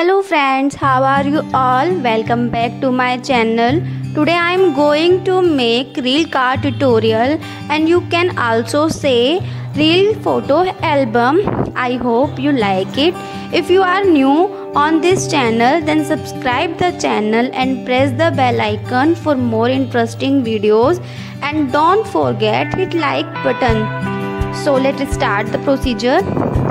hello friends how are you all? Welcome back to my channel. Today i am going to make reel card tutorial and you can also say reel photo album. I hope you like it. If you are new on this channel then subscribe the channel and press the bell icon for more interesting videos. And don't forget hit like button. So let's start the procedure.